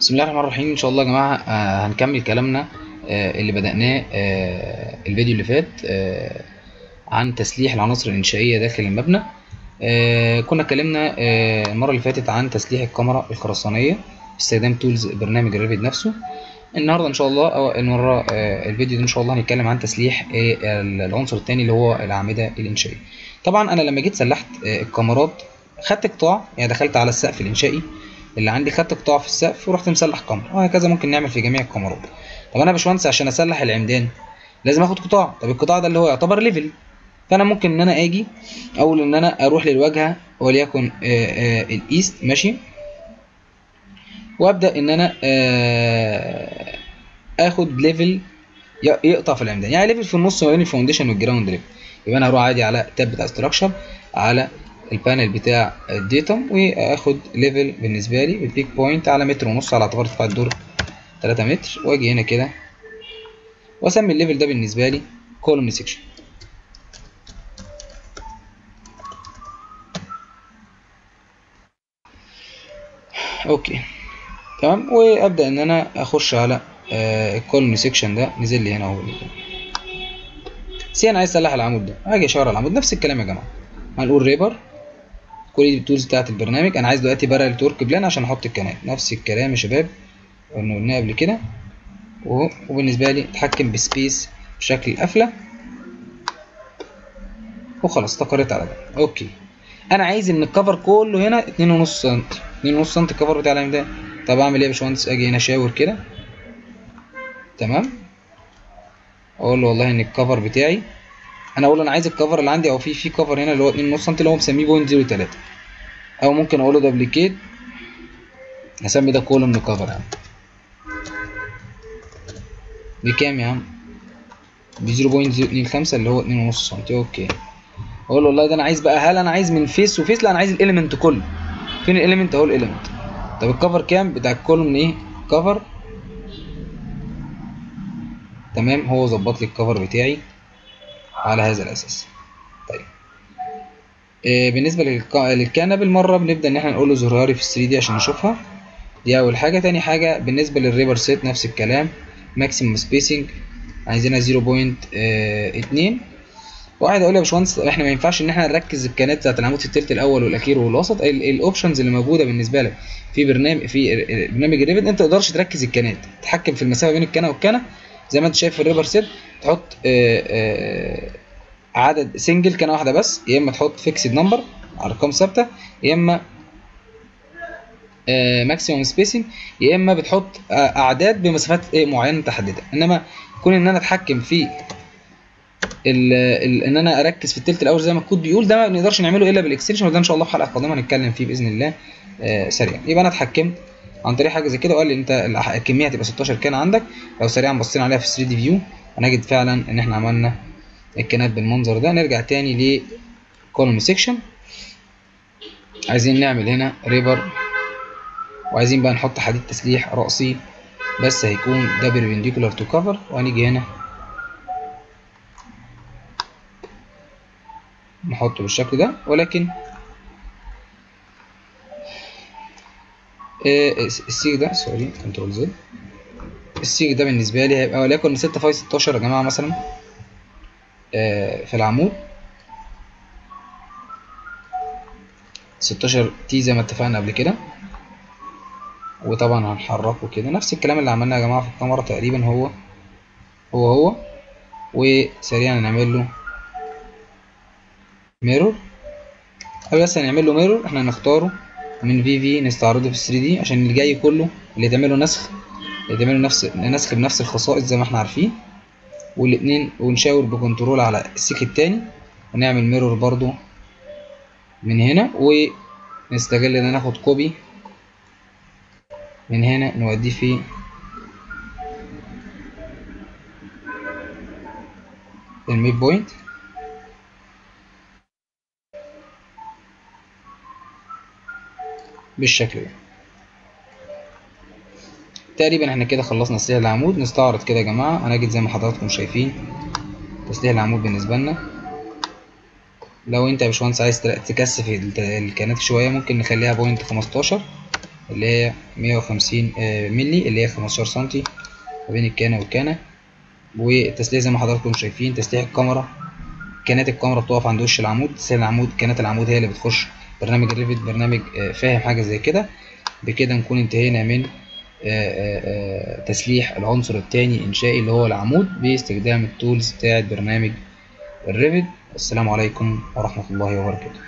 بسم الله الرحمن الرحيم. إن شاء الله يا جماعة آه هنكمل كلامنا آه اللي بدأناه آه الفيديو اللي فات عن تسليح العناصر الإنشائية داخل المبنى. كنا اتكلمنا المرة اللي فاتت عن تسليح الكاميرا الخرسانية باستخدام تولز برنامج الريفيد نفسه. النهارده إن شاء الله أو المره الفيديو ده إن شاء الله هنتكلم عن تسليح العنصر الثاني اللي هو الأعمدة الانشائيه طبعا أنا لما جيت سلحت الكاميرات خدت قطاع يعني دخلت على السقف الإنشائي اللي عندي خدت قطاع في السقف ورحت مسلح كمرة وهكذا ممكن نعمل في جميع الكمرات. طب أنا يا باشمهندس عشان أسلح العمدان لازم آخد قطاع. طب القطاع ده اللي هو يعتبر level فأنا ممكن إن أنا آجي أقول إن أنا أروح للواجهة وليكن ال East ماشي؟ وأبدأ إن أنا آخد level يقطع في العمدان. يعني level في النص ما بين ال foundation وال ground level يبقى أنا هروح عادي على tab بتاع structure على ال panel بتاع ال datum وآخد level بالنسبة لي ال pick point على متر ونص على اعتبار ارتفاع الدور 3 متر. وأجي هنا كده وأسمي ال level ده بالنسبة لي column section okay. تمام. وأبدأ إن أنا أخش على آه ال column section ده. نزل لي هنا أهو. سي أنا عايز اسلح العمود ده. هاجي أشاور على العمود. نفس الكلام يا جماعة. هنقول rebar. كل دي ال tools بتاعت البرنامج. أنا عايز دلوقتي parallel to work plane عشان أحط الكنات نفس الكلام يا شباب قلنا قلناه قبل كده. وبالنسبة لي اتحكم ب space بشكل القفله وخلاص استقريت على ده. okay. أنا عايز إن ال cover كله هنا 2.5 سم 2.5 سم ال cover بتاع العمدان طب أعمل إيه يا باشمهندس؟ أجي هنا اشاور كده. تمام؟ أقول له والله إن ال cover بتاعي أنا أقول أنا عايز ال cover اللي عندي أو في في cover هنا اللي هو 2.5 سم اللي هو مسميه point 03 أو ممكن أقول له duplicate هسمي ده column cover عم. بكام يا عم؟ ب 0.025 اللي هو 2.5 سم okay. أقول له والله ده أنا عايز بقى هل أنا عايز من face و face لا أنا عايز ال element كله. فين ال element اهو ال element طب ال cover كام؟ بتاع ال column إيه؟ cover تمام هو ظبط لي ال cover بتاعي. على هذا الأساس. طيب. آه بالنسبة للكمرة بنبدأ إن إحنا نقول له لي في 3D عشان نشوفها. دي أول حاجة. تاني حاجة بالنسبة لل rebar set نفس الكلام. maximum spacing عايزينها 0.2 واحد أقول يا باشمهندس إحنا ما ينفعش إن إحنا نركز الكانات بتاعت العمود التلت الأول والأخير والوسط؟ ال options اللي موجودة بالنسبة لك في برنامج في برنامج ال Revit أنت ما تقدرش تركز الكانات تتحكم في المسافة بين الكانة والكانة زي ما أنت شايف في ال rebar set تحط آآ آآ عدد single كانة واحدة بس يا إما تحط fixed number ارقام ثابتة يا إما maximum spacing يا إما بتحط أعداد بمسافات إيه معينة متحدده إنما كون إن أنا أتحكم في ال ال إن أنا أركز في التلت الأول زي ما الكود بيقول ده ما بنقدرش نعمله إلا بال extension وده إن شاء الله في حلقة قادمة هنتكلم فيه بإذن الله آه سريعا. يبقى أنا اتحكمت عن طريق حاجة زي كده وقال لي أنت الكمية هتبقى 16 كان عندك لو سريعا بصينا عليها في 3D view هنجد فعلا إن إحنا عملنا الكانات بالمنظر ده. نرجع تاني ل column section عايزين نعمل هنا rebar وعايزين بقى نحط حديد تسليح رأسي بس هيكون ده perpendicular to cover وهنيجي هنا نحطه بالشكل ده. ولكن السيخ ده sorry control Z السيخ ده بالنسبة لي هيبقى وليكن 6 phi 16 يا جماعة مثلا في العمود. 16 T زي ما اتفقنا قبل كده. وطبعا هنحركه كده. نفس الكلام اللي عملناه يا جماعة في الكمرة تقريبا هو هو هو. وسريعا نعمل له mirror قبل بس هنعمل له mirror إحنا هنختاره من في في نستعرضه في 3D عشان اللي جاي كله اللي تعمله نسخ تعمله نفس نسخ بنفس الخصائص زي ما إحنا عارفين والاتنين ونشاور ب control على السيخ التاني ونعمل mirror برضو من هنا ونستغل إن ناخد copy من هنا نوديه في ال midpoint بالشكل ده. تقريبا إحنا كده خلصنا تسليح العمود نستعرض كده يا جماعة. هنجد زي ما حضراتكم شايفين تسليح العمود بالنسبة لنا. لو أنت يا باشمهندس عايز تكثف الكانات شوية ممكن نخليها point 15 اللي هي 150 آه، مللي اللي هي 15 سنتي ما بين الكانة والكانة. والتسليح زي ما حضراتكم شايفين تسليح الكمرة. كانت الكمرة بتقف عند وش العمود. تسليح العمود كانت العمود هي اللي بتخش برنامج ال Revit برنامج آه، فاهم حاجة زي كده. بكده نكون انتهينا من تسليح العنصر التاني إنشائي اللي هو العمود باستخدام ال tools بتاعت برنامج الريفت السلام عليكم ورحمة الله وبركاته.